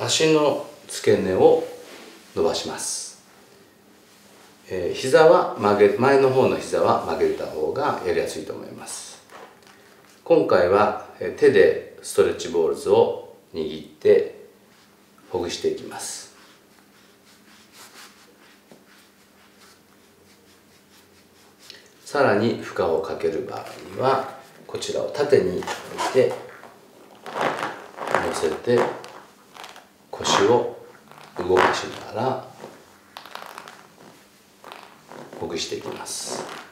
足の付け根を伸ばします、えー、膝は曲げ前の方の膝は曲げた方がやりやすいと思います。今回は手でストレッチボールズを握ってほぐしていきます。さらに負荷をかける場合はこちらを縦に置いて乗せてを動かしながらほぐしていきます。